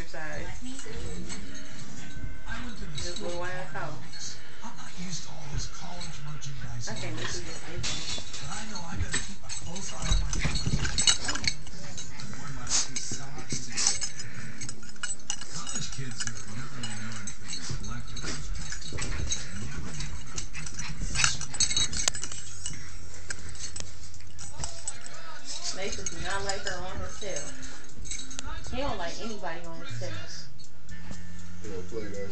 exercise. This little ass house. I'm not used to all this college merchandise. I can't wait to get this. But I know I gotta keep a close eye on my competition. Wear my lucky socks today. College kids are not really known for their collectibles. Never know. Nathan do not like her on himself. He don't like anybody on. You know, play